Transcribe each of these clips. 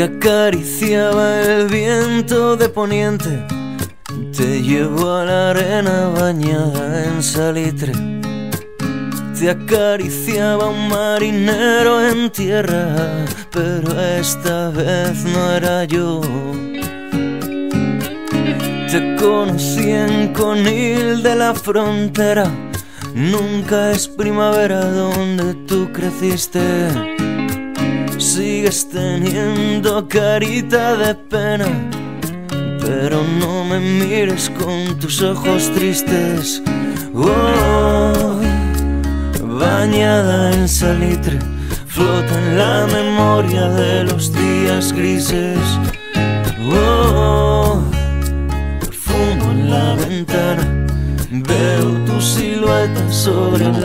Te acariciaba el viento de poniente, te llevo a la arena bañada en salitre. Te acariciaba un marinero en tierra, pero esta vez no era yo. Te conocí en Conil de la frontera, nunca es primavera donde tú creciste. Sigues teniendo carita de pena, pero no me mires con tus ojos tristes. Oh, bañada en salitre, flota en la memoria de los días grises. Oh, fumo en la ventana, veo tu silueta sobre el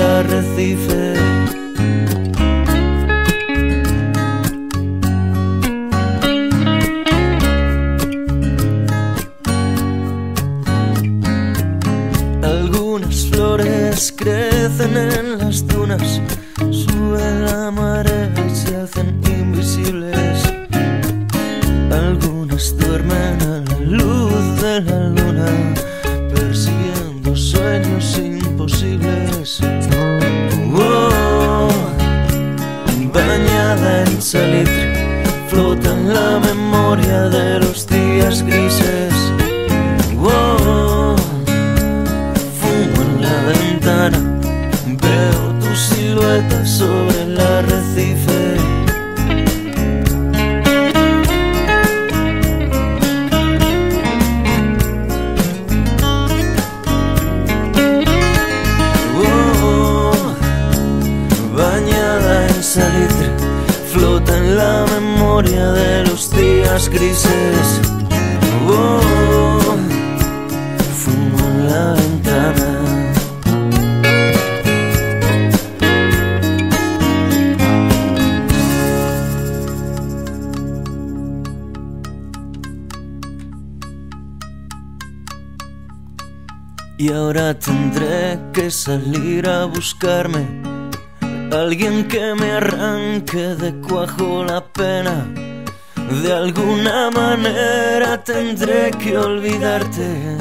en las dunas, sube la marea y se hacen invisibles. Algunas duermen a la luz de la luna, persiguiendo sueños imposibles. Oh, bañada en salitre, flota en la memoria de los días grises. La memoria de los días grises. Oh, fumo en la ventana. Y ahora tendré que salir a buscarme Alguien que me arranque de cuajo la pena. De alguna manera tendré que olvidarte.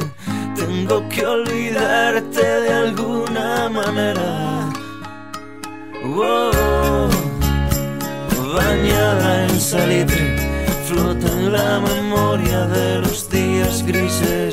Tengo que olvidarte de alguna manera. Bañada en salitre Flota en la memoria de los días grises